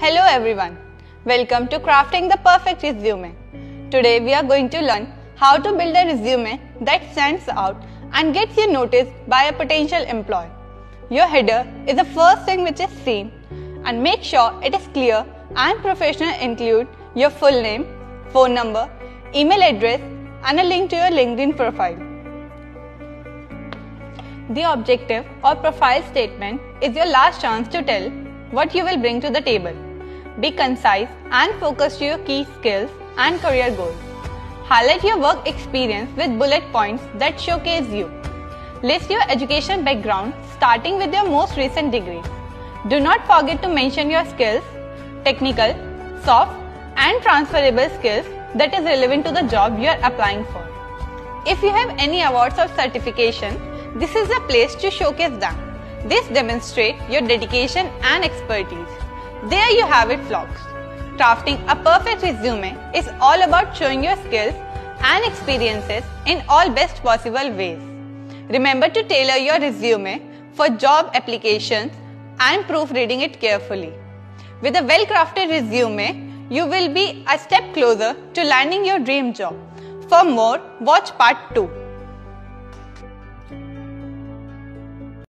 Hello everyone. Welcome to Crafting the Perfect Resume. Today we are going to learn how to build a resume that stands out and gets you noticed by a potential employer. Your header is the first thing which is seen and make sure it is clear and professional include your full name, phone number, email address and a link to your LinkedIn profile. The objective or profile statement is your last chance to tell what you will bring to the table. Be concise and focus to your key skills and career goals. Highlight your work experience with bullet points that showcase you. List your education background starting with your most recent degree. Do not forget to mention your skills, technical, soft and transferable skills that is relevant to the job you are applying for. If you have any awards or certification, this is a place to showcase them. This demonstrates your dedication and expertise. There you have it vlogs. Crafting a perfect resume is all about showing your skills and experiences in all best possible ways. Remember to tailor your resume for job applications and proofreading it carefully. With a well-crafted resume, you will be a step closer to landing your dream job. For more, watch part 2.